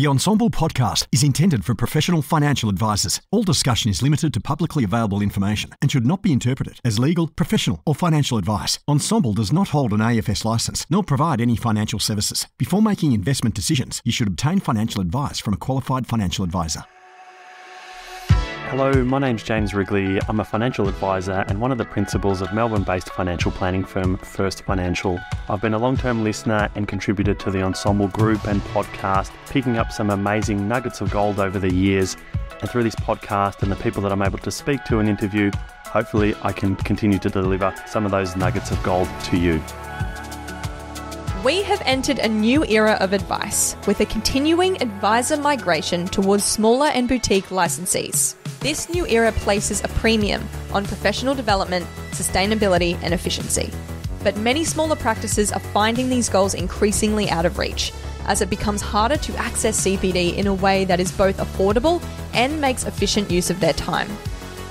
The Ensombl podcast is intended for professional financial advisors. All discussion is limited to publicly available information and should not be interpreted as legal, professional, or financial advice. Ensombl does not hold an AFS license nor provide any financial services. Before making investment decisions, you should obtain financial advice from a qualified financial advisor. Hello, my name's James Wrigley. I'm a financial advisor and one of the principals of Melbourne based financial planning firm First Financial. I've been a long term listener and contributor to the Ensombl group and podcast, picking up some amazing nuggets of gold over the years. And through this podcast and the people that I'm able to speak to and interview, hopefully I can continue to deliver some of those nuggets of gold to you. We have entered a new era of advice with a continuing advisor migration towards smaller and boutique licensees. This new era places a premium on professional development, sustainability, and efficiency. But many smaller practices are finding these goals increasingly out of reach as it becomes harder to access CPD in a way that is both affordable and makes efficient use of their time.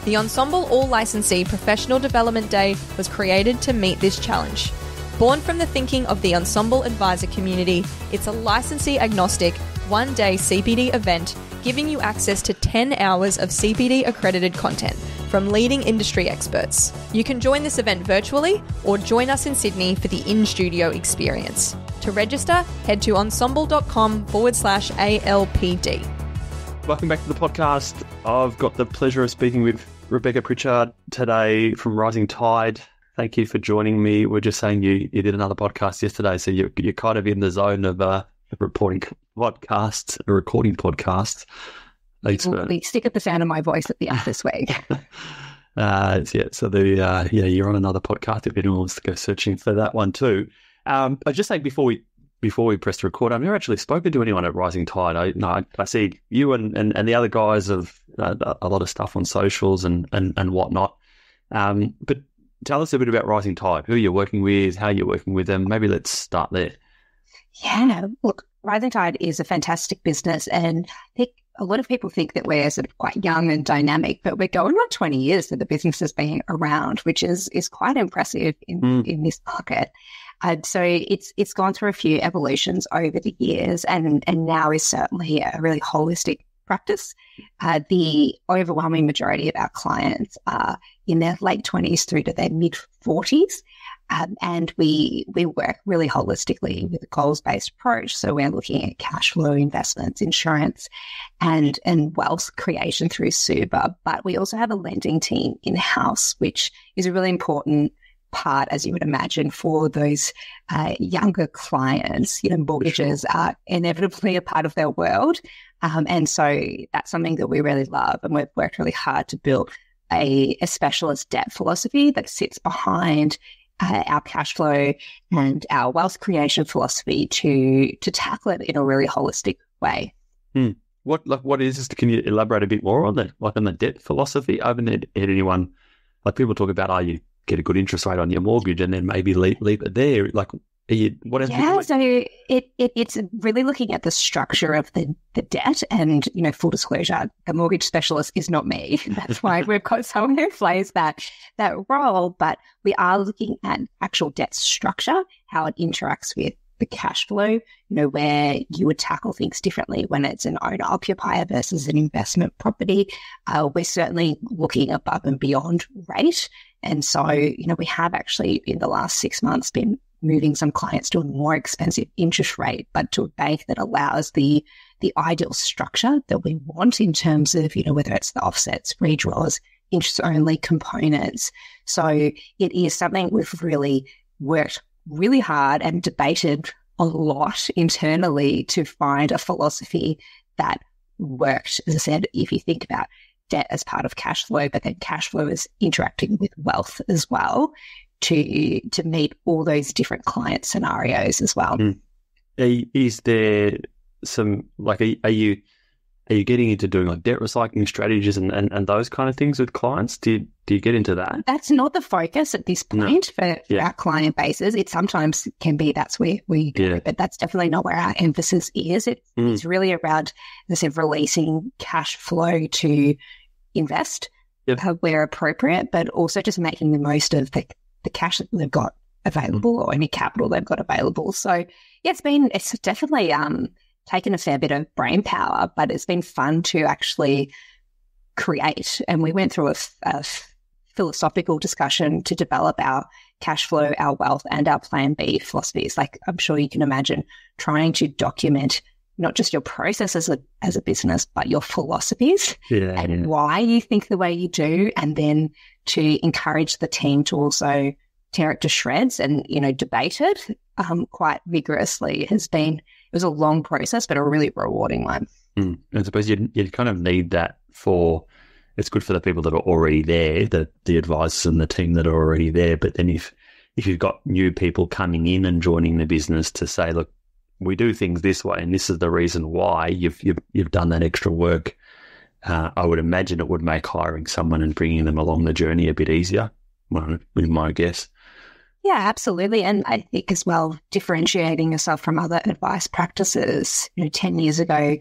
The Ensombl All Licensee Professional Development Day was created to meet this challenge. Born from the thinking of the Ensombl Advisor community, it's a licensee agnostic, one day CPD event giving you access to 10 hours of CPD accredited content from leading industry experts. You can join this event virtually or join us in Sydney for the in studio experience. To register, head to ensombl.com forward slash ALPD. Welcome back to the podcast. I've got the pleasure of speaking with Rebecca Pritchard today from Rising Tide. Thank you for joining me. We're just saying you, you did another podcast yesterday, so you're, you're kind of in the zone of uh, reporting podcasts, recording podcasts. We stick at the sound of my voice at the end this week. uh, yeah, so the uh, yeah, you're on another podcast if anyone wants to go searching for that one too. Um, I just say before we before we press record, I've never actually spoken to anyone at Rising Tide. I no, I see you and, and, and the other guys have uh, a lot of stuff on socials and and and whatnot. Um, but tell us a bit about Rising Tide. Who you're working with, how you're working with them. Maybe let's start there. Yeah, look, Rising Tide is a fantastic business. And I think a lot of people think that we're sort of quite young and dynamic, but we're going on 20 years that the business has been around, which is, is quite impressive in, mm. in this market. And so it's it's gone through a few evolutions over the years, and and now is certainly a really holistic practice. Uh, the overwhelming majority of our clients are in their late twenties through to their mid forties, um, and we we work really holistically with a goals based approach. So we're looking at cash flow investments, insurance, and and wealth creation through super. But we also have a lending team in house, which is a really important part, as you would imagine, for those uh, younger clients. You know, mortgages are inevitably a part of their world, um, and so that's something that we really love, and we've worked really hard to build. A, a specialist debt philosophy that sits behind uh, our cash flow and our wealth creation philosophy to to tackle it in a really holistic way. Hmm. What like what is this? Can you elaborate a bit more on that? Like on the debt philosophy? I haven't had anyone like people talk about, oh, you get a good interest rate on your mortgage and then maybe leave, leave it there. Like you, what yeah, so it, it it's really looking at the structure of the, the debt and, you know, full disclosure, a mortgage specialist is not me. That's why we've got someone who plays that that role. But we are looking at actual debt structure, how it interacts with the cash flow, you know, where you would tackle things differently when it's an owner occupier versus an investment property. Uh, we're certainly looking above and beyond rate. And so, you know, we have actually in the last six months been moving some clients to a more expensive interest rate, but to a bank that allows the the ideal structure that we want in terms of, you know, whether it's the offsets, redraws, interest only components. So it is something we've really worked really hard and debated a lot internally to find a philosophy that worked. As I said, if you think about debt as part of cash flow, but then cash flow is interacting with wealth as well to to meet all those different client scenarios as well. Mm. Is there some like are, are, you are you getting into doing like debt recycling strategies and, and, and those kind of things with clients? Do you, do you get into that? That's not the focus at this point no. for, for yeah. our client bases. It sometimes can be that's where we go, yeah. but that's definitely not where our emphasis is. It, mm. It's really around, as I said, releasing cash flow to invest yep. where appropriate, but also just making the most of the the cash that they've got available mm. or any capital they've got available. So yeah, it's been it's definitely um, taken a fair bit of brain power, but it's been fun to actually create. And we went through a, a philosophical discussion to develop our cash flow, our wealth, and our plan B philosophies. Like I'm sure you can imagine trying to document not just your process as a as a business, but your philosophies Yeah, and yeah. why you think the way you do, and then to encourage the team to also tear it to shreds and you know debate it um, quite vigorously has been it was a long process, but a really rewarding one. Mm. I suppose you you kind of need that for. It's good for the people that are already there, the the advisors and the team that are already there. But then if if you've got new people coming in and joining the business to say, look, we do things this way, and this is the reason why you've you've you've done that extra work. Uh, I would imagine it would make hiring someone and bringing them along the journey a bit easier. Well, with my guess. Yeah, absolutely. And I think as well, differentiating yourself from other advice practices. You know, 10 years ago,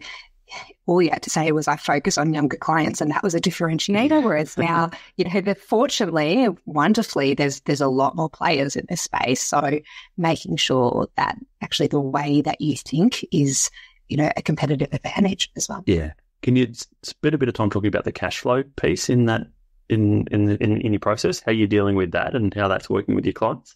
all you had to say was, I focus on younger clients, and that was a differentiator. Mm. Whereas now, you know, fortunately, wonderfully, there's there's a lot more players in this space. So making sure that actually the way that you think is, you know, a competitive advantage as well. Yeah. Can you spend a bit of time talking about the cash flow piece in that in in the, in, in your process? How you're dealing with that and how that's working with your clients?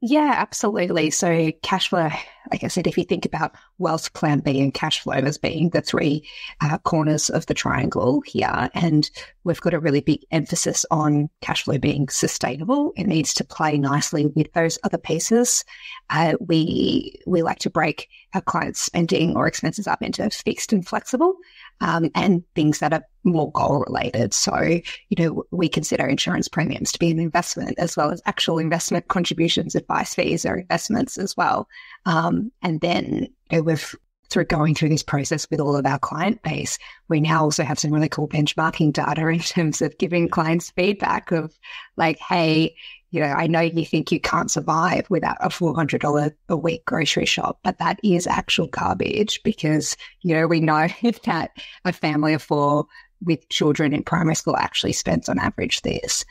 Yeah, absolutely. So cash flow, like I said, if you think about wealth plan B and cash flow as being the three uh, corners of the triangle here, and we've got a really big emphasis on cash flow being sustainable. It needs to play nicely with those other pieces. Uh, we we like to break our clients' spending or expenses up into fixed and flexible, um, and things that are more goal related. So you know, we consider insurance premiums to be an investment as well as actual investment contributions, advice fees are investments as well. Um, and then you know, we've through going through this process with all of our client base, we now also have some really cool benchmarking data in terms of giving clients feedback of like, hey, you know, I know you think you can't survive without a $400 a week grocery shop, but that is actual garbage because, you know, we know that a family of four with children in primary school actually spends on average this.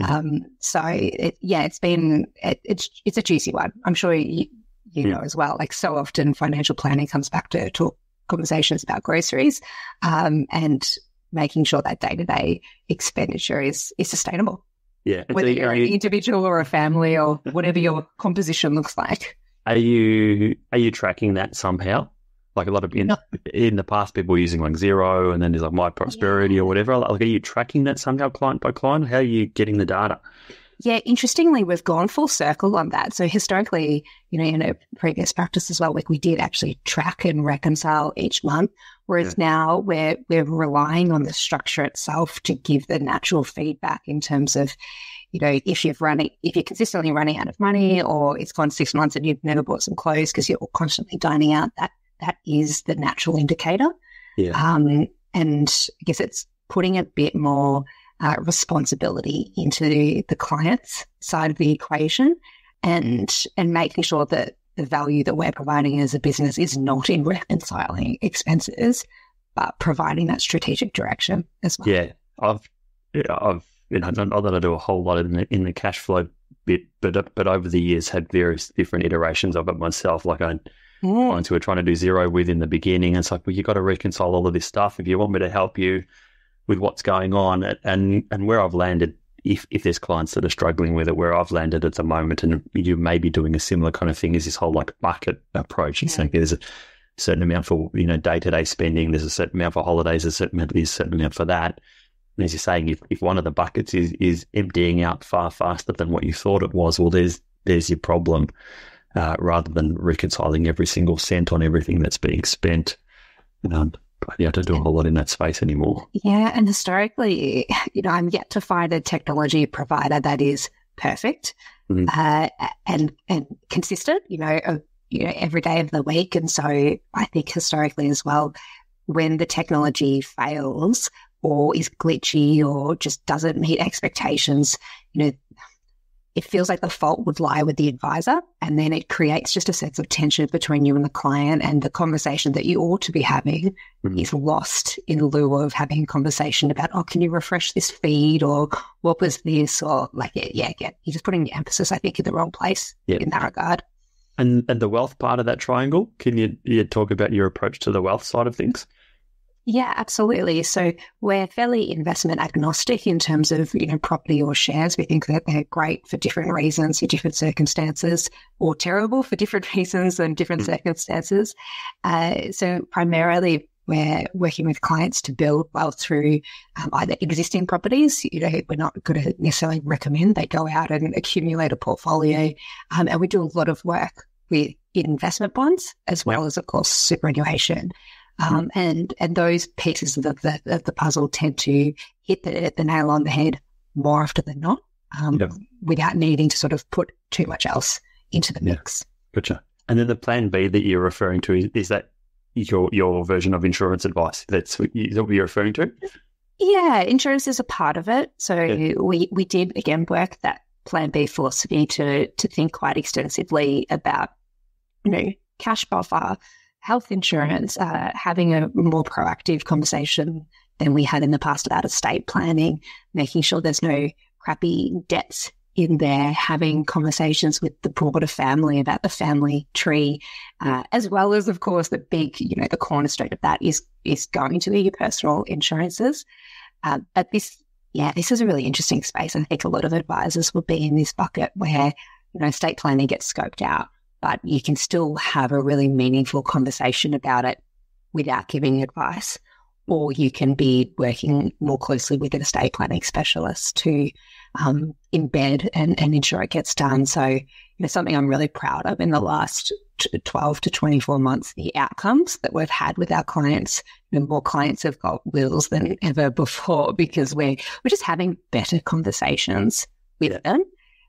Um, so it, yeah, it's been, it, it's, it's a juicy one. I'm sure you, you Yeah. know as well, like so often financial planning comes back to talk conversations about groceries, um, and making sure that day to day expenditure is, is sustainable, Yeah. Whether so you're an you, individual or a family or whatever your composition looks like. are you are you tracking that somehow? Like a lot of in, No. in the past, people were using like Xero, and then there's like MyProsperity or whatever. Like, are you tracking that somehow, client by client? How are you getting the data? Yeah, interestingly, we've gone full circle on that. So historically, you know, in a previous practice as well, like we did actually track and reconcile each month. Whereas now we're we're relying on the structure itself to give the natural feedback in terms of, you know, if you've running if you're consistently running out of money or it's gone six months and you've never bought some clothes because you're constantly dining out, that that is the natural indicator. Yeah. Um, and I guess it's putting a bit more uh, responsibility into the client's side of the equation and and making sure that the value that we're providing as a business is not in reconciling expenses, but providing that strategic direction as well. Yeah, I've, I've, you know, not, that I do a whole lot in the in the cash flow bit, but but over the years had various different iterations of it myself. Like I Mm. clients who were trying to do Xero with in the beginning, and it's like, well, you got to reconcile all of this stuff if you want me to help you with what's going on, and and where I've landed. If, if there's clients that are struggling with it, where I've landed at the moment, and you may be doing a similar kind of thing, is this whole like bucket approach. It's Yeah. like there's a certain amount for you know day to day spending. There's a certain amount for holidays. There's a certain amount, there's a certain amount for that. And as you're saying, if, if one of the buckets is is emptying out far faster than what you thought it was, well, there's there's your problem. Uh, rather than reconciling every single cent on everything that's being spent, um, yeah, I don't do a whole lot in that space anymore. Yeah, and historically, you know, I'm yet to find a technology provider that is perfect Mhm. uh, and and consistent. You know, uh, you know, every day of the week. And so, I think historically as well, when the technology fails or is glitchy or just doesn't meet expectations, you know, it feels like the fault would lie with the advisor. And then it creates just a sense of tension between you and the client and the conversation that you ought to be having Mhm. is lost in lieu of having a conversation about, oh, can you refresh this feed or what was this? Or like, yeah, yeah, you're just putting the emphasis, I think, in the wrong place Yeah. in that regard. And and the wealth part of that triangle, can you, you talk about your approach to the wealth side of things? Yeah, absolutely. So we're fairly investment agnostic in terms of, you know, property or shares. We think that they're great for different reasons, for different circumstances, or terrible for different reasons and different mm. circumstances. Uh, so primarily we're working with clients to build wealth through um, either existing properties. You know, we're not going to necessarily recommend they go out and accumulate a portfolio. Um, and we do a lot of work with investment bonds as well as, of course, superannuation. Um, and and those pieces of the, the, the, puzzle tend to hit the, the nail on the head more often than not, um, yep. without needing to sort of put too much else into the mix. Yeah. Gotcha. And then the plan B that you're referring to is, is that your your version of insurance advice? That's what, you, what you're referring to. Yeah, insurance is a part of it. So yeah. we we did again work that Plan B philosophy to to think quite extensively about you know cash buffer health insurance, uh, having a more proactive conversation than we had in the past about estate planning, making sure there's no crappy debts in there, having conversations with the broader family about the family tree, uh, as well as, of course, the big, you know, the cornerstone of that is is going to be your personal insurances. Uh, but this, yeah, this is a really interesting space. I think a lot of advisors will be in this bucket where, you know, estate planning gets scoped out but you can still have a really meaningful conversation about it without giving advice. Or you can be working more closely with an estate planning specialist to um, embed and, and ensure it gets done. So, you know, something I'm really proud of in the last 12 to 24 months, the outcomes that we've had with our clients. You know, more clients have got wills than ever before because we're, we're just having better conversations with them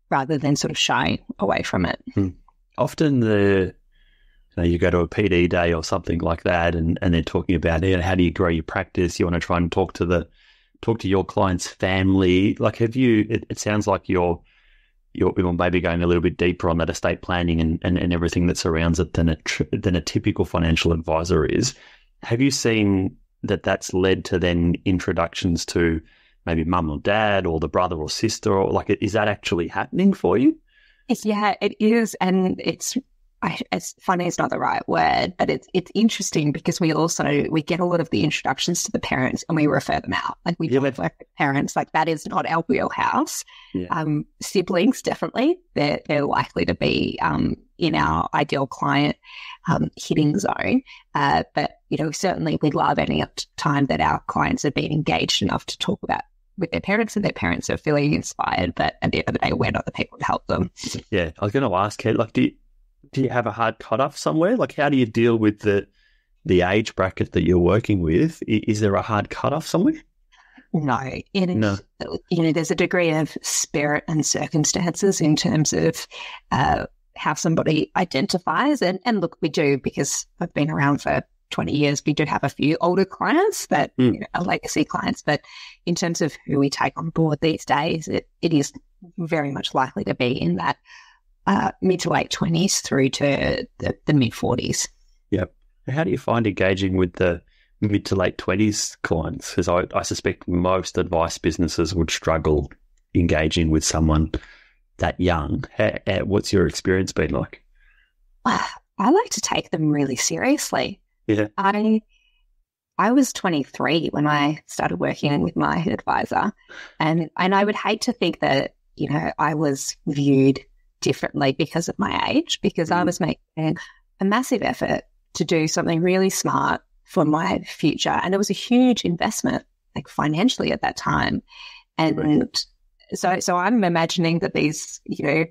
rather than sort of shying away from it. Hmm often the you, know, you go to a PD day or something like that, and, and they're talking about you know, how do you grow your practice? You want to try and talk to the talk to your client's family. Like, have you? It, it sounds like you're you're, maybe going a little bit deeper on that estate planning and, and, and everything that surrounds it than a than a typical financial advisor is. Have you seen that that's led to then introductions to maybe mum or dad or the brother or sister or like is that actually happening for you? Yeah, it is. And it's, I, it's funny is not the right word, but it's it's interesting because we also we get a lot of the introductions to the parents and we refer them out. Like we yeah, work with parents, like that is not our wheelhouse. Yeah. Um, siblings definitely they're they're likely to be um, in our ideal client um, hitting zone. Uh, but you know certainly we love any time that our clients have been engaged enough to talk about with their parents and their parents are feeling inspired, but at the end of the day, we're not the people to help them. Yeah, I was going to ask, Kate, like, do you, do you have a hard cutoff somewhere? Like, how do you deal with the the age bracket that you're working with? Is there a hard cutoff somewhere? No, it, no. You know, there's a degree of spirit and circumstances in terms of uh, how somebody identifies, and and look, we do because I've been around for 20 years, we do have a few older clients that mm. you know, are legacy clients. But in terms of who we take on board these days, it, it is very much likely to be in that uh, mid to late 20s through to the, the mid 40s. Yep. How do you find engaging with the mid to late 20s clients? Because I, I suspect most advice businesses would struggle engaging with someone that young. How, how, what's your experience been like? I like to take them really seriously. Yeah. I I was 23 when I started working with my advisor, and and I would hate to think that you know I was viewed differently because of my age, because mm. I was making a massive effort to do something really smart for my future, and it was a huge investment, like financially at that time, and. Right. So, so I'm imagining that these, you know,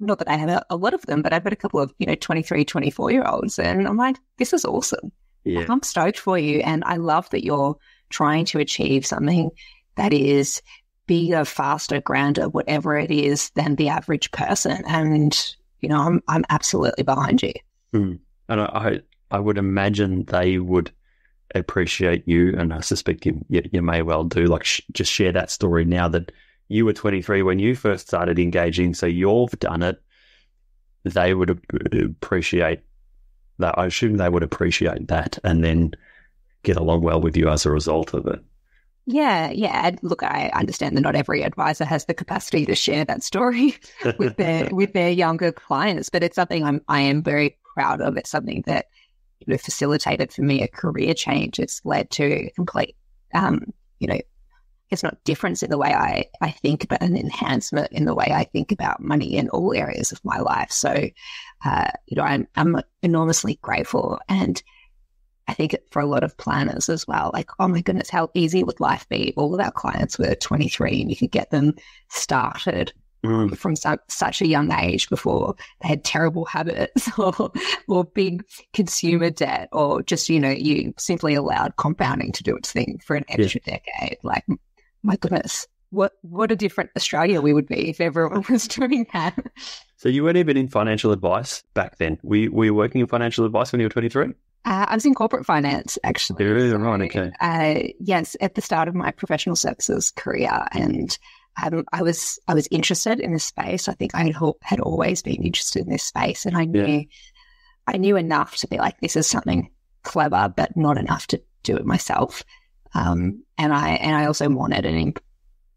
not that I have a, a, lot of them, but I've got a couple of, you know, 23, 24 year olds. And I'm like, this is awesome. Yeah. I'm stoked for you. And I love that you're trying to achieve something that is bigger, faster, grander, whatever it is than the average person. And, you know, I'm, I'm absolutely behind you. Mm. And I, I would imagine they would appreciate you. And I suspect you, you, you may well do like sh- just share that story now that you were 23 when you first started engaging, so you've done it. They would appreciate that. I assume they would appreciate that and then get along well with you as a result of it. Yeah, yeah. Look, I understand that not every advisor has the capacity to share that story with their with their younger clients, but it's something I'm I am very proud of. It's something that you know facilitated for me a career change. It's led to complete, um, you know, it's not difference in the way I I think, but an enhancement in the way I think about money in all areas of my life. So, uh, you know, I'm I'm enormously grateful and I think for a lot of planners as well, like, oh my goodness, how easy would life be? All of our clients were 23 and you could get them started mm. from su- such a young age before they had terrible habits or, or big consumer debt or just, you know, you simply allowed compounding to do its thing for an extra yeah. decade. Like, my goodness, what, what a different Australia we would be if everyone was doing that. So you weren't even in financial advice back then. We were you working in financial advice when you were 23? Uh, I was in corporate finance, actually. Yeah, so, right, okay. Uh, yes, at the start of my professional services career, and um, I was I was interested in this space. I think I had, had always been interested in this space, and I knew yeah. I knew enough to be like, this is something clever, but not enough to do it myself. Um, and I and I also wanted an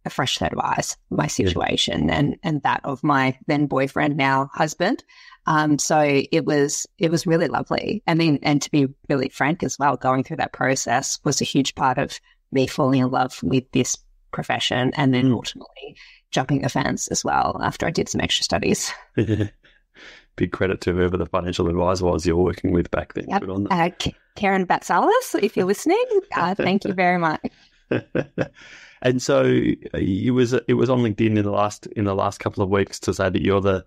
a fresh set of eyes my situation yeah. and and that of my then boyfriend, now husband. Um, so it was it was really lovely. And then and to be really frank as well, going through that process was a huge part of me falling in love with this profession and then mm. ultimately jumping the fence as well after I did some extra studies. Big credit to whoever the financial advisor was you're working with back then. Yep. Uh, Karen Batsalis, if you're listening, uh, thank you very much. and so uh, it was it was on LinkedIn in the last in the last couple of weeks to say that you're the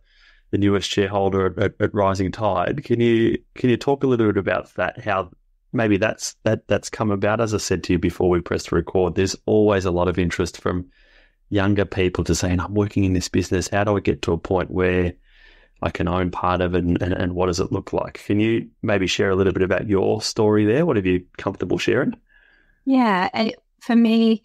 the newest shareholder at, at, Rising Tide. Can you can you talk a little bit about that? How maybe that's that that's come about? As I said to you before we pressed record, there's always a lot of interest from younger people to saying, "I'm working in this business. How do I get to a point where I can own part of it, and, and, and what does it look like?" Can you maybe share a little bit about your story there? What have you comfortable sharing? Yeah, and for me,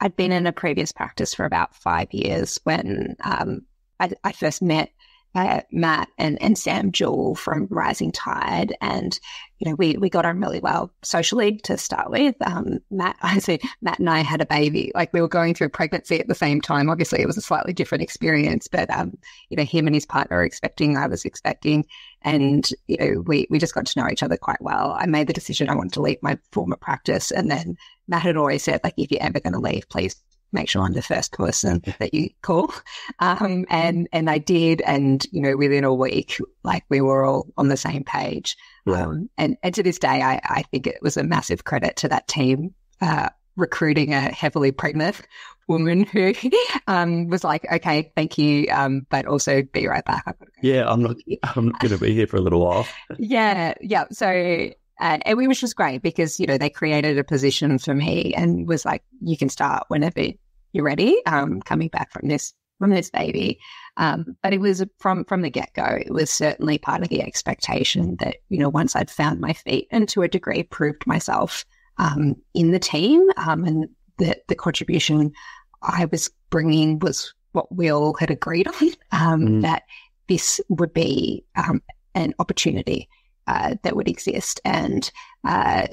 I'd been in a previous practice for about five years when um, I, I first met uh, Matt and, and Sam Jewell from Rising Tide. And, you know, we, we got on really well socially to start with. Um, Matt, I said, Matt and I had a baby. Like we were going through pregnancy at the same time. Obviously, it was a slightly different experience, but, um, you know, him and his partner were expecting, I was expecting. And, you know, we, we just got to know each other quite well. I made the decision I wanted to leave my former practice. And then Matt had always said, like, if you're ever going to leave, please make sure I'm the first person that you call. Um, and, and I did. And, you know, within a week, like we were all on the same page. Yeah. Um, and, and to this day, I, I think it was a massive credit to that team, uh, recruiting a heavily pregnant woman who um, was like, "Okay, thank you, um, but also be right back." Go yeah, I'm not. I'm not going to be here for a little while. yeah, yeah. So, and it was just great because you know they created a position for me and was like, "You can start whenever you're ready, um, coming back from this from this baby. Um, but it was from from the get go. It was certainly part of the expectation that you know once I'd found my feet and to a degree proved myself um, in the team um, and that the contribution I was bringing was what we all had agreed on. Um, mm. That this would be um, an opportunity uh, that would exist, and uh,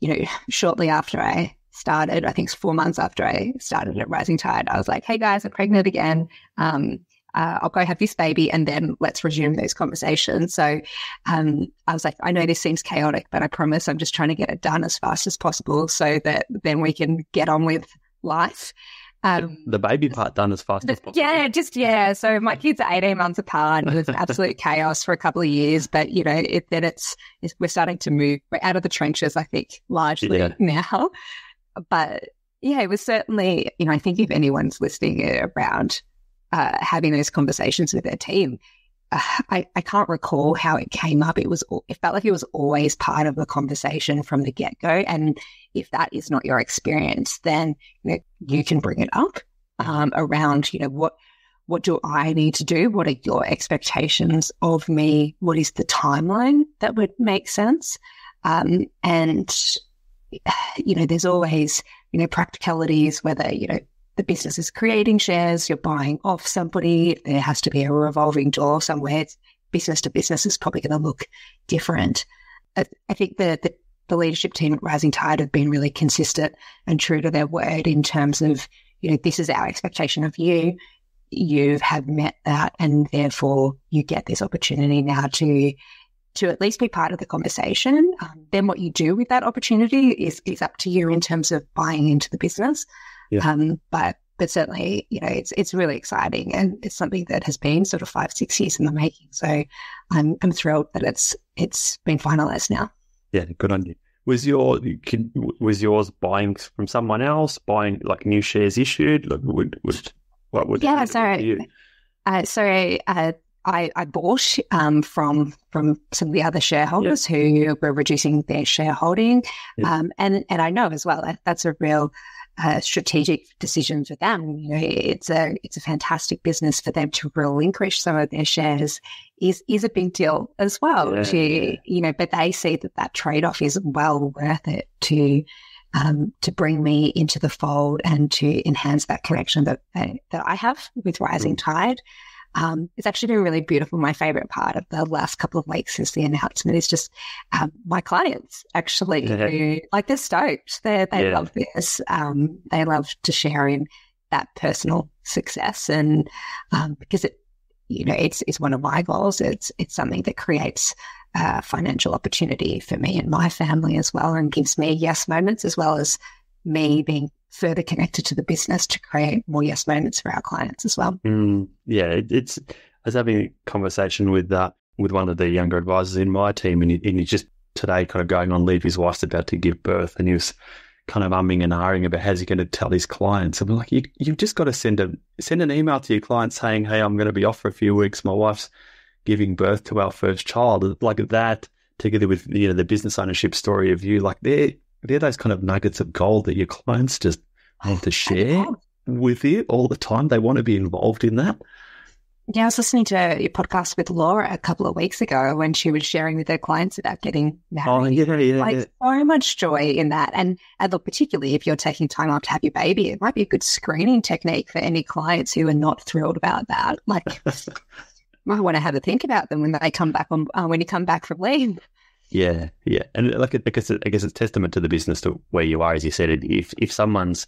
you know, shortly after I started, I think it's four months after I started at Rising Tide, I was like, hey guys, I'm pregnant again. Um, uh, I'll go have this baby and then let's resume those conversations. So um, I was like, I know this seems chaotic, but I promise I'm just trying to get it done as fast as possible so that then we can get on with life. Um, the baby part done as fast as possible. Yeah, just yeah. So my kids are eighteen months apart. It was absolute chaos for a couple of years, but you know, it, then it's, it's, we're starting to move. We're out of the trenches, I think, largely yeah. now. But yeah, it was certainly, you know, I think if anyone's listening around uh, having those conversations with their team, uh, I, I can't recall how it came up. It was, it felt like it was always part of the conversation from the get go. And if that is not your experience, then you, know, you can bring it up um, around, you know, what, what do I need to do? What are your expectations of me? What is the timeline that would make sense? Um, and you know, there's always, you know, practicalities, whether, you know, the business is creating shares, you're buying off somebody, there has to be a revolving door somewhere. Business to business is probably going to look different. I, I think the, the the leadership team at Rising Tide have been really consistent and true to their word in terms of, you know, this is our expectation of you. You have met that, and therefore you get this opportunity now to to at least be part of the conversation. Um, then what you do with that opportunity is is up to you in terms of buying into the business. Yeah. Um, but but certainly, you know, it's it's really exciting and it's something that has been sort of five six years in the making. So I'm I'm thrilled that it's it's been finalised now. Yeah, good on you. Was your was yours buying from someone else? Buying like new shares issued? Like, would, would what would yeah? sorry. uh, so uh, I, I bought um, from from some of the other shareholders yep. who were reducing their shareholding, yep. um, and and I know as well that that's a real uh, strategic decisions for them. You know, it's a it's a fantastic business for them to relinquish some of their shares is is a big deal as well. Yeah. To you know, but they see that that trade off is well worth it to. Um, to bring me into the fold and to enhance that connection that that I have with Rising mm. Tide, um, it's actually been really beautiful. My favorite part of the last couple of weeks since the announcement is just um, my clients actually yeah. who, like they're stoked. They they yeah. love this. Um, they love to share in that personal success, and um, because it, you know, it's it's one of my goals. It's it's something that creates uh, financial opportunity for me and my family as well, and gives me yes moments as well as me being further connected to the business to create more yes moments for our clients as well. Mm, yeah, it, it's. I was having a conversation with uh, with one of the younger advisors in my team, and he, and just today kind of going on leave. His wife's about to give birth, and he was kind of umming and ahhing about how's he going to tell his clients. We're like, you, you've just got to send a send an email to your clients saying, "Hey, I'm going to be off for a few weeks. My wife's giving birth to our first child." Like that, together with you know the business ownership story of you, like they're they're those kind of nuggets of gold that your clients just want to share with you all the time. They want to be involved in that. Yeah, I was listening to your podcast with Laura a couple of weeks ago when she was sharing with her clients about getting married. Oh, yeah, yeah. Like yeah. so much joy in that. And, and look, particularly if you're taking time off to have your baby, it might be a good screening technique for any clients who are not thrilled about that. Like, might want to have a think about them when they come back on, uh, when you come back from leave. Yeah, yeah, and uh, like I guess I guess it's testament to the business to where you are, as you said. If if someone's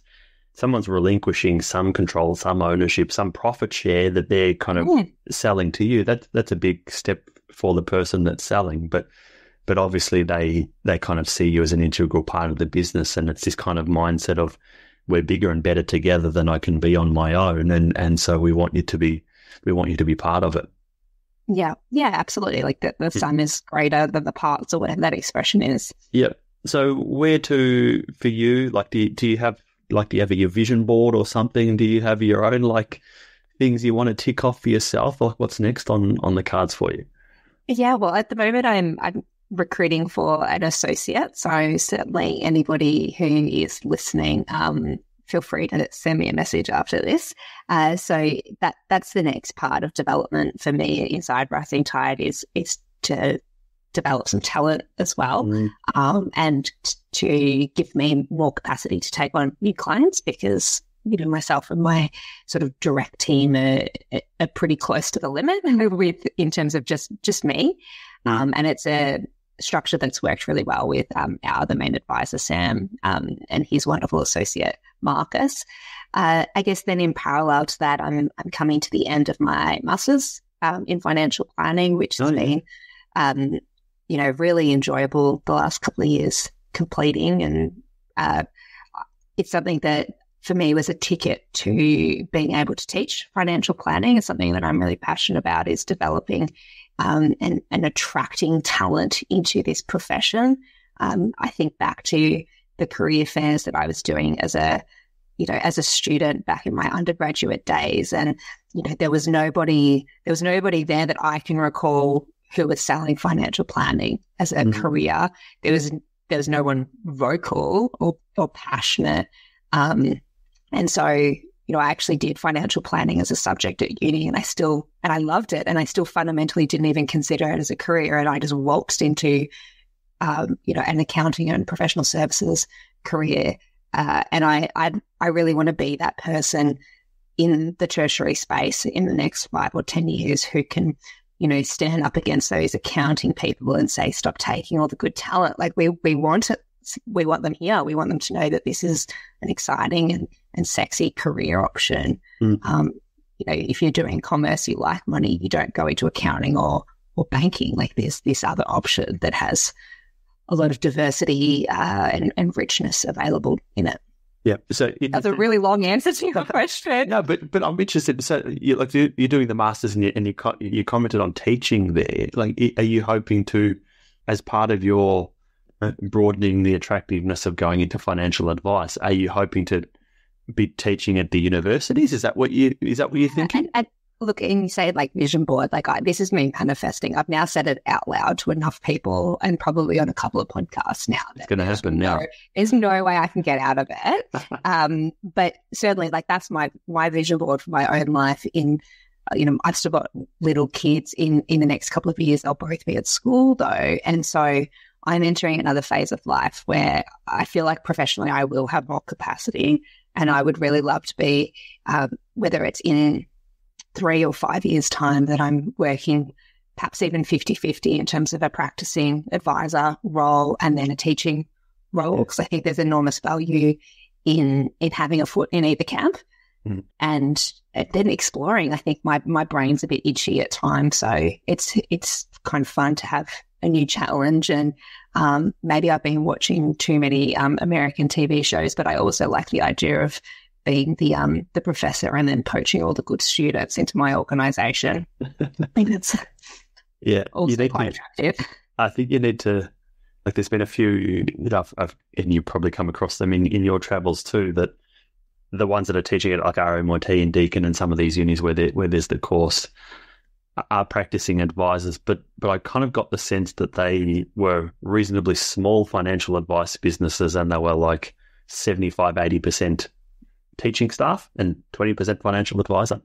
someone's relinquishing some control, some ownership, some profit share that they're kind of yeah. selling to you, that's that's a big step for the person that's selling. But but obviously they they kind of see you as an integral part of the business, and it's this kind of mindset of we're bigger and better together than I can be on my own, and and so we want you to be we want you to be part of it. Yeah, yeah, absolutely. Like the, the sum is greater than the parts, or whatever that expression is. Yeah. So where to for you? Like, do you, do you have like do you have your vision board or something? Do you have your own like things you want to tick off for yourself? Like, what's next on on the cards for you? Yeah, well, at the moment, I'm I'm recruiting for an associate. So certainly, anybody who is listening, um, feel free to send me a message after this. Uh, so that that's the next part of development for me inside Rising Tide is is to develop some talent as well, mm. um, and to give me more capacity to take on new clients because you know myself and my sort of direct team are, are pretty close to the limit with in terms of just just me, mm. um, and it's a structure that's worked really well with um, our other main advisor, Sam, um, and his wonderful associate, Marcus. Uh, I guess then in parallel to that, I'm, I'm coming to the end of my master's um, in financial planning, which has oh, been, um, you know, really enjoyable the last couple of years completing. And uh, it's something that for me was a ticket to being able to teach financial planning. It's something that I'm really passionate about is developing um, and, and attracting talent into this profession. Um, I think back to the career fairs that I was doing as a, you know, as a student back in my undergraduate days. And, you know, there was nobody, there was nobody there that I can recall who was selling financial planning as a mm-hmm. career. There was, there was no one vocal or, or passionate. Um, and so you know, I actually did financial planning as a subject at uni and I still, and I loved it. And I still fundamentally didn't even consider it as a career. And I just waltzed into, um, you know, an accounting and professional services career. Uh, and I, I, I really want to be that person in the tertiary space in the next five or 10 years who can you know, stand up against those accounting people and say, stop taking all the good talent. Like we, we want it. We want them here. We want them to know that this is an exciting and, and sexy career option. Mm. Um, you know, if you're doing commerce, you like money, you don't go into accounting or, or banking. Like there's this other option that has a lot of diversity uh, and, and richness available in it. Yeah. So it, That's a really long answer to your question. no, but but I'm interested. So you like you- you're doing the masters and you and you co- you commented on teaching there. Like, are you hoping to, as part of your broadening the attractiveness of going into financial advice, are you hoping to be teaching at the universities? Is that what you is that what? And, and look, and you say like vision board, like I, this is me manifesting. I've now said it out loud to enough people and probably on a couple of podcasts now. It's going to happen now. There's no way I can get out of it. um, but certainly, like that's my my vision board for my own life. In uh, you know, I've still got little kids. In in the next couple of years, they'll both be at school though, and so I'm entering another phase of life where I feel like professionally I will have more capacity, and I would really love to be, um, whether it's in three or five years' time, that I'm working perhaps even 50 50 in terms of a practicing advisor role and then a teaching role because I think there's enormous value in in having a foot in either camp. Mhm. And then exploring, I think my, my brain's a bit itchy at times, so it's it's kind of fun to have a new challenge. And um, maybe I've been watching too many um, American TV shows, but I also like the idea of being the um, the professor and then poaching all the good students into my organisation. I think that's Yeah, also you need quite to, attractive. I think you need to. Like, there's been a few, know, I've, I've, and you probably come across them in, in your travels too. That the ones that are teaching it, like RMIT and Deakin, and some of these unis where there, where there's the course, are practicing advisors. But but I kind of got the sense that they were reasonably small financial advice businesses, and they were like 75, 80 percent teaching staff and twenty percent financial advisor.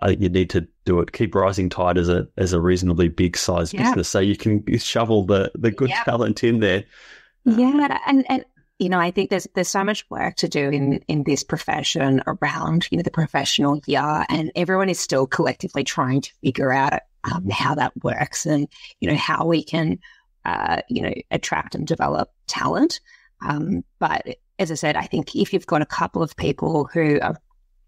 I think you need to do it. Keep Rising Tide as a as a reasonably big size Yeah. business, so you can shovel the the good Yeah. talent in there. Yeah, and and you know, I think there's there's so much work to do in in this profession around you know the professional year, and everyone is still collectively trying to figure out um, how that works, and you know how we can uh, you know attract and develop talent. Um, but as I said, I think if you've got a couple of people who are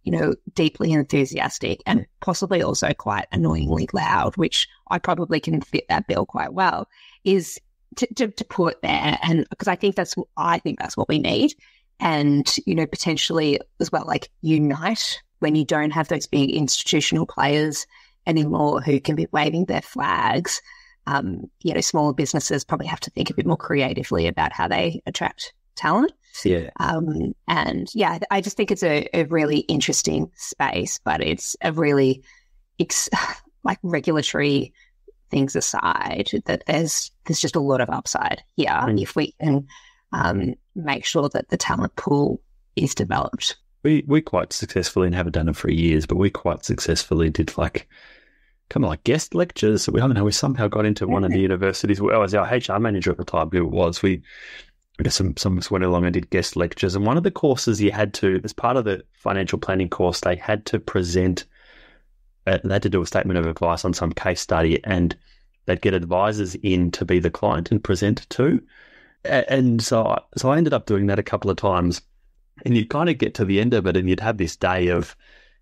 you know deeply enthusiastic and possibly also quite annoyingly loud, which I probably can fit that bill quite well, is to, to, to put there. And because I think that's I think that's what we need. And you know potentially as well like unite when you don't have those big institutional players anymore who can be waving their flags. Um, you know smaller businesses probably have to think a bit more creatively about how they attract talent. Yeah, um, and yeah I just think it's a, a really interesting space but it's a really ex- like regulatory things aside, that there's there's just a lot of upside here Mm. if we can um, make sure that the talent pool is developed. we we quite successfully and haven't done it for years, but we quite successfully did like kind of like guest lectures. We I don't know. We somehow got into one of the universities. Well, I was our HR manager at the time. Who it was we. Guess some some of us went along and did guest lectures, and one of the courses you had to, as part of the financial planning course, they had to present Uh, they had to do a statement of advice on some case study and they'd get advisors in to be the client and present to. And so, I- so I ended up doing that a couple of times. And you'd kind of get to the end of it and you'd have this day of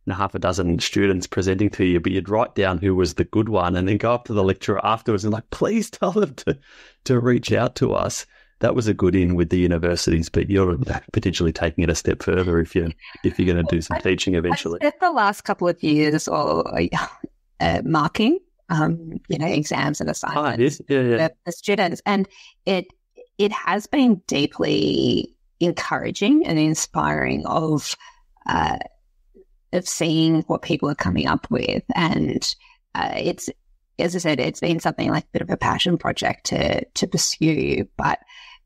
you half a dozen students presenting to you, but you'd write down who was the good one and then go up to the lecturer afterwards and like, please tell them to, to reach out to us. That was a good in with the universities, but you're potentially taking it a step further if you if you're going to do some teaching eventually. I the last couple of years or uh, marking, um, you know, exams and Ah, assignments. is? Yeah, yeah. the, the students, and it it has been deeply encouraging and inspiring of uh, of seeing what people are coming up with, and uh, it's as I said, it's been something like a bit of a passion project to to pursue. But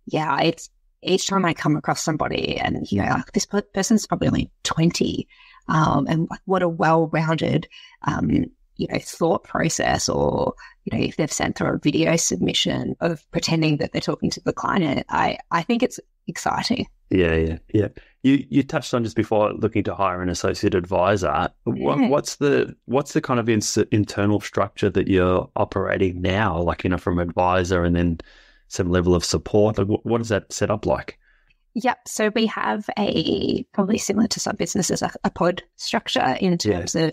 yeah, it's each time I come across somebody and you know, like, this person's probably only twenty, um, and what a well rounded um, you know thought process or you know, if they've sent through a video submission of pretending that they're talking to the client, I, I think it's exciting. Yeah, yeah, yeah. You you touched on just before looking to hire an associate advisor. What, Yeah. what's the what's the kind of ins- internal structure that you're operating now? Like you know, from advisor and then some level of support. Like, what, what does that set up like? Yep. So we have a probably similar to some businesses, a, a pod structure in Yeah. terms of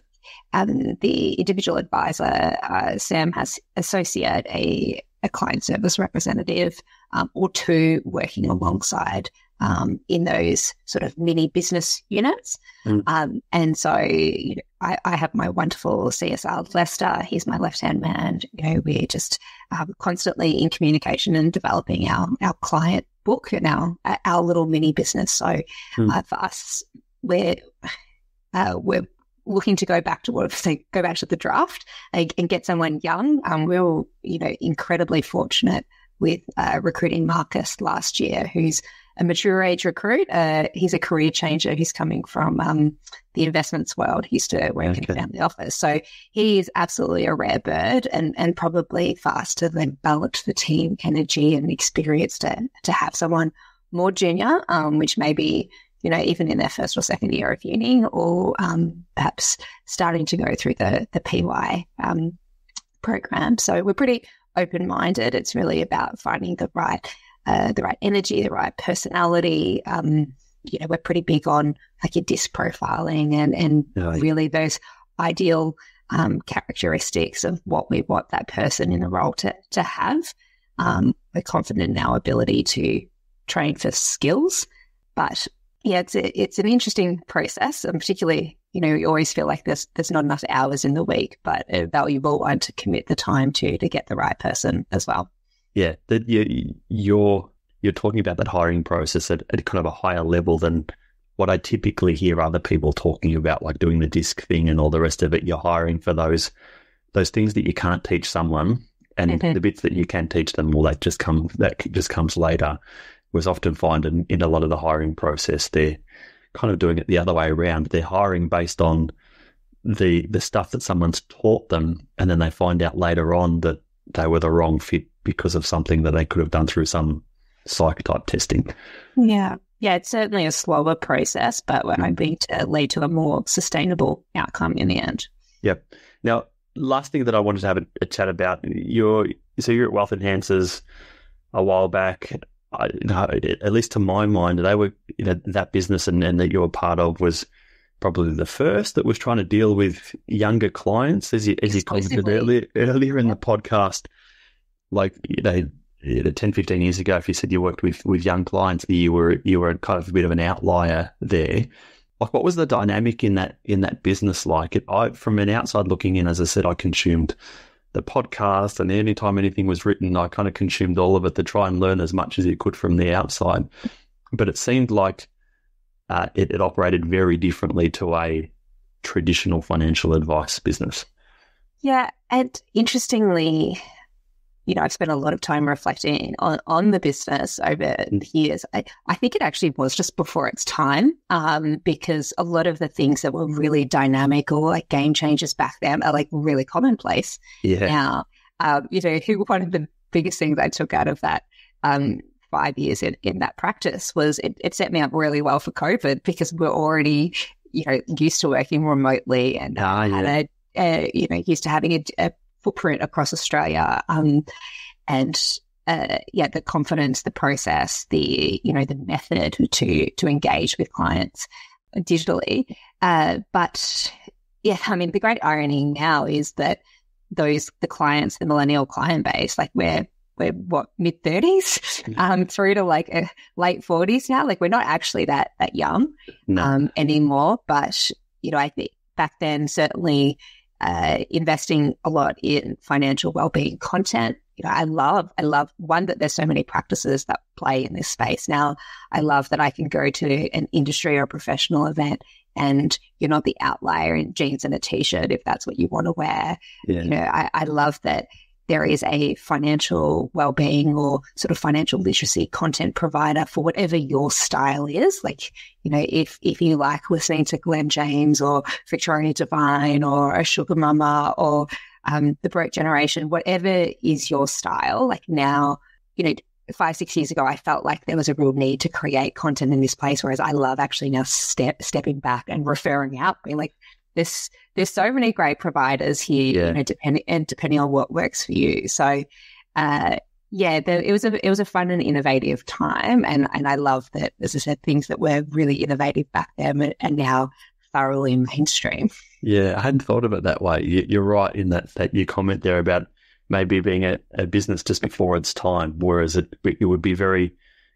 um, the individual advisor. Uh, Sam has associate a, a client service representative um, or two working alongside um, in those sort of mini business units. Mm. Um, and so you know, I, I have my wonderful CSR Lester. He's my left hand man. You know, we're just um, constantly in communication and developing our, our client book and our, our little mini business. So Hmm. uh, for us, we're, uh, we're looking to go back to what say, go back to the draft and, and get someone young. Um, we are you know, incredibly fortunate with uh, recruiting Marcus last year, who's a mature age recruit. Uh, he's a career changer. He's coming from um, the investments world. He used to work in Okay. a family office. So he is absolutely a rare bird and, and probably faster than balanced the team energy and experience to, to have someone more junior, um, which may be, you know, even in their first or second year of uni or um, perhaps starting to go through the, the PY um, program. So we're pretty open minded. It's really about finding the right uh, the right energy, the right personality. Um, you know, we're pretty big on like your disc profiling and and really those ideal um, characteristics of what we want that person in the role to to have. Um, we're confident in our ability to train for skills, but yeah, it's a, it's an interesting process, and particularly you know you always feel like there's there's not enough hours in the week, but a valuable one to commit the time to to get the right person as well. Yeah, that you, you're you're talking about that hiring process at, at kind of a higher level than what I typically hear other people talking about, like doing the disc thing and all the rest of it. You're hiring for those those things that you can't teach someone, and Mhm. the bits that you can teach them, well, that just come that just comes later. Was often find in, in a lot of the hiring process, they're kind of doing it the other way around. They're hiring based on the the stuff that someone's taught them, and then they find out later on that they were the wrong fit because of something that they could have done through some psych type testing. Yeah. Yeah, it's certainly a slower process, but we're Mm. hoping to lead to a more sustainable outcome in the end. Yep. Now, last thing that I wanted to have a, a chat about, you're so you're at Wealth Enhancers a while back. I, know, at least to my mind, they were you know that business and, and that you were part of was probably the first that was trying to deal with younger clients, as you as you commented earlier earlier in the podcast. Like you know, you 10, 15 years ago, if you said you worked with with young clients, you were you were kind of a bit of an outlier there. Like, what was the dynamic in that in that business like? It, I, from an outside looking in, as I said, I consumed the podcast, and anytime anything was written, I kind of consumed all of it to try and learn as much as you could from the outside. But it seemed like uh, it, it operated very differently to a traditional financial advice business. Yeah, and interestingly, you know, I've spent a lot of time reflecting on, on the business over the years. I, I think it actually was just before its time, um, because a lot of the things that were really dynamic or like game changers back then are like really commonplace Yeah, now. Um, you know, one of the biggest things I took out of that um, five years in, in that practice was it, it set me up really well for COVID because we're already, you know, used to working remotely and Ah, yeah. had a, uh, you know, used to having a, a footprint across Australia. Um, and uh, yeah, the confidence, the process, the you know, the method to to engage with clients digitally. Uh, but yeah, I mean, the great irony now is that those the clients, the millennial client base, like we're we're what mid thirties, um, through to like uh, late forties now. Like we're not actually that that young no, um, anymore. But you know, I think back then certainly uh, investing a lot in financial well-being content. You know, I love, I love one that there's so many practices that play in this space now. I love that I can go to an industry or professional event and you're not the outlier in jeans and a t-shirt if that's what you want to wear yeah, you know, I, I love that there is a financial well-being or sort of financial literacy content provider for whatever your style is. Like, you know, if if you like listening to Glen James or Victoria Devine or a SugarMamma or um, the Broke Generation, whatever is your style, like now, you know, five, six years ago, I felt like there was a real need to create content in this place. Whereas I love actually now step, stepping back and referring out, being like, this, there's so many great providers here, Yeah. you know, depending, and depending on what works for you. So, uh, yeah, the, it was a it was a fun and innovative time, and and I love that, as I said, things that were really innovative back then are now thoroughly mainstream. Yeah, I hadn't thought of it that way. You, you're right in that that you comment there about maybe being a, a business just before its time, whereas it it would be very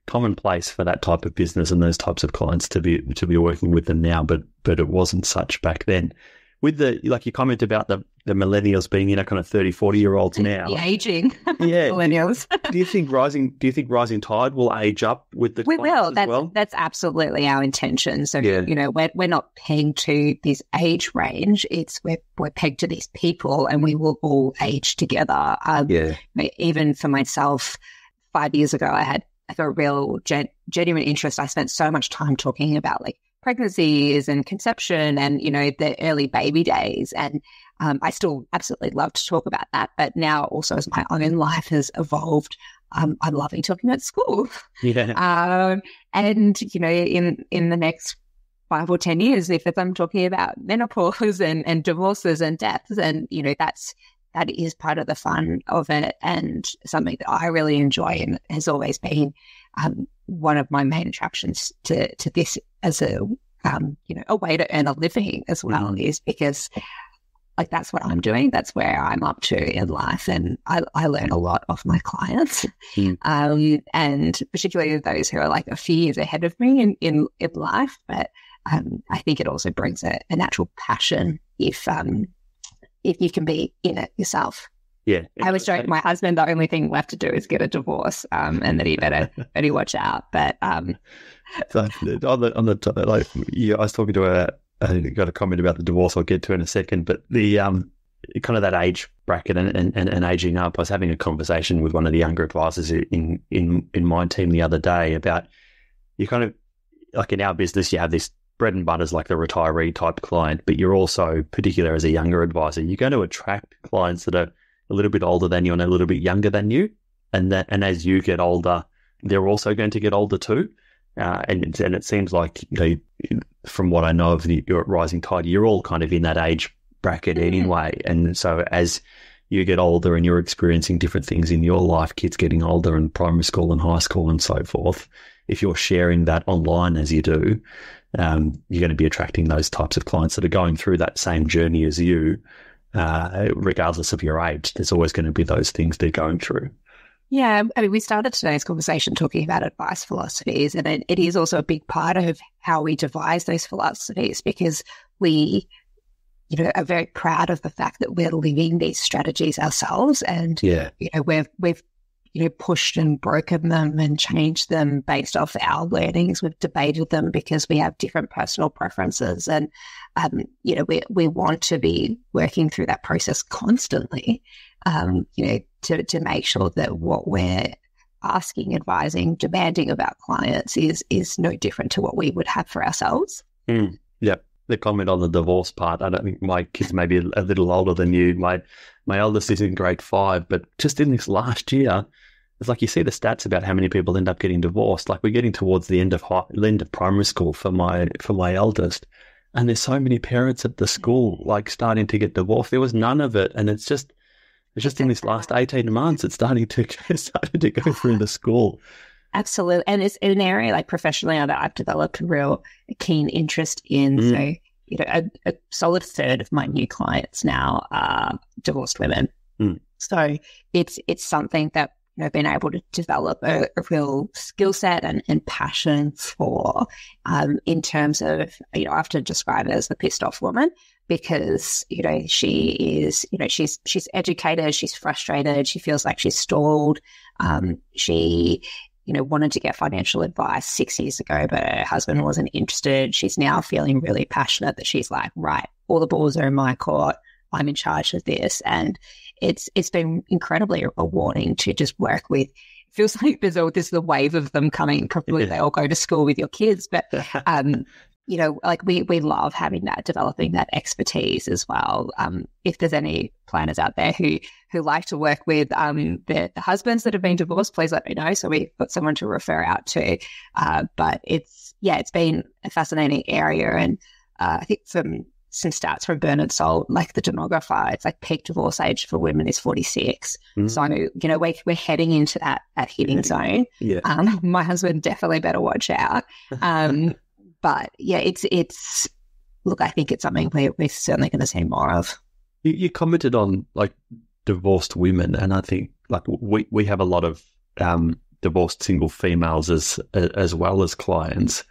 commonplace for that type of business and those types of clients to be to be working with them now, but but it wasn't such back then. With the like you comment about the the millennials being you know kind of 30, 40 year olds now. The aging Yeah. millennials. do you think rising do you think Rising Tide will age up with the We will. That's well? that's absolutely our intention. So Yeah. you know, we're we're not pegged to this age range. It's we're we're pegged to these people, and we will all age together. Um, Yeah. even for myself, five years ago, I had a real gen- genuine interest. I spent so much time talking about like pregnancies and conception and, you know, the early baby days. And um, I still absolutely love to talk about that. But now also as my own life has evolved, um, I'm loving talking about school. Yeah. Um, and, you know, in, in the next five or 10 years, if I'm talking about menopause and, and divorces and deaths, and, you know, that's, that is part of the fun of it and something that I really enjoy and has always been um, one of my main attractions to, to this as a, um, you know, a way to earn a living as well Mhm. is because like that's what I'm doing. That's where I'm up to in life. And I, I learn a lot of my clients. Mm. Um, and particularly those who are like a few years ahead of me in, in, in life. But um, I think it also brings a, a natural passion if um, if you can be in it yourself. Yeah. I was joking my husband the only thing left to do is get a divorce, um, and that he better better watch out. But um, So on the on the top, like yeah, I was talking to a, I got a comment about the divorce. I'll get to in a second, but the um kind of that age bracket and, and, and, and aging up. I was having a conversation with one of the younger advisors in in in my team the other day about you kind of like in our business you have this bread and butter is like the retiree type client, but you're also particular as a younger advisor. You're going to attract clients that are a little bit older than you and a little bit younger than you, and that and as you get older, they're also going to get older too. Uh, and and it seems like you know, from what I know of the, your Rising Tide, you're all kind of in that age bracket Mhm. anyway. And so as you get older and you're experiencing different things in your life, kids getting older and primary school and high school and so forth, if you're sharing that online as you do, um, you're going to be attracting those types of clients that are going through that same journey as you, uh, regardless of your age. There's always going to be those things they're going through. Yeah, I mean, we started today's conversation talking about advice philosophies, and it, it is also a big part of how we devise those philosophies because we, you know, are very proud of the fact that we're living these strategies ourselves, and Yeah. you know, we've we've you know pushed and broken them and changed them based off our learnings. We've debated them because we have different personal preferences, and um, you know, we we want to be working through that process constantly um, you know, to, to make sure that what we're asking, advising, demanding about clients is is no different to what we would have for ourselves. The comment on the divorce part. I don't think my kids may be a little older than you. My my eldest is in grade five, but just in this last year, it's like you see the stats about how many people end up getting divorced. Like we're getting towards the end of high, end of primary school for my for my eldest, and there's so many parents at the school like starting to get divorced. There was none of it, and it's just it's just in this last eighteen months, it's starting to it's starting to go through the school. Absolutely. And it's an area like professionally that I've developed a real keen interest in. Mm. So, you know, a, a solid third of my new clients now are divorced women. Mm. So it's it's something that you know, I've been able to develop a, a real skill set and, and passion for um, in terms of, you know, I have to describe it as the pissed off woman because, you know, she is, you know, she's she's educated, she's frustrated, she feels like she's stalled. Um, she you know, wanted to get financial advice six years ago, but her husband wasn't interested. She's now feeling really passionate that she's like, right, all the balls are in my court. I'm in charge of this. And it's it's been incredibly rewarding to just work with. It feels like there's all this the wave of them coming. Probably they all go to school with your kids, but um, you know, like we we love having that, developing that expertise as well. Um, if there's any planners out there who who like to work with um the, the husbands that have been divorced, please let me know. So we've got someone to refer out to. Uh, but it's yeah, it's been a fascinating area, and uh, I think some some stats from Bernard Salt, like the demographer, it's like peak divorce age for women is 46. Mm-hmm. So, you know, we're, we're heading into that, that hitting zone. Yeah. Um, my husband definitely better watch out. Um, but yeah, it's, it's, look, I think it's something we're, we're certainly going to see more of. You, you, commented on like divorced women, and I think like we, we have a lot of um, divorced single females as, as well as clients.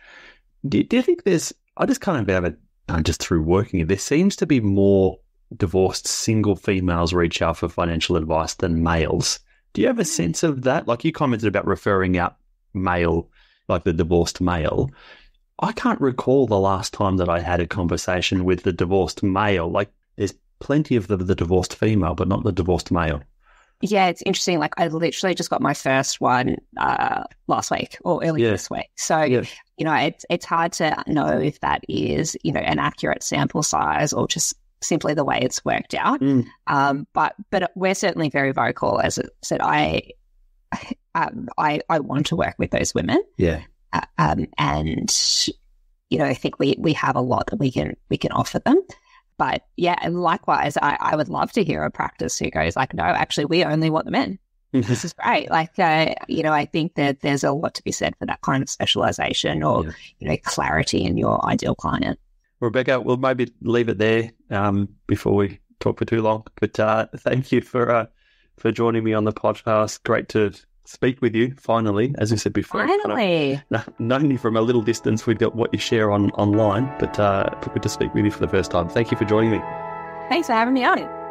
Do, do you think there's, I just kind of have a just through working it, there seems to be more divorced single females reach out for financial advice than males. Do you have a sense of that? Like you commented about referring out male, like the divorced male. I can't recall the last time that I had a conversation with the divorced male. Like there's plenty of the, the divorced female, but not the divorced male. Yeah, it's interesting. Like I literally just got my first one uh, last week or early yeah. this week. So yeah. you know, it's it's hard to know if that is you know an accurate sample size or just simply the way it's worked out. Mm. Um, but but we're certainly very vocal. As I said, I um, I I want to work with those women. Yeah. Um, and you know, I think we we have a lot that we can we can offer them. But yeah, and likewise, I, I would love to hear a practice who goes like, no, actually, we only want the men. this is great. Like, uh, you know, I think that there's a lot to be said for that kind of specialization or, yeah. you know, clarity in your ideal client. Rebecca, we'll maybe leave it there um, before we talk for too long. But uh, thank you for uh, for joining me on the podcast. Great to speak with you finally. As we said before, finally, kind of known you from a little distance with what you share on online, but uh, good to speak with you for the first time. Thank you for joining me. Thanks for having me on.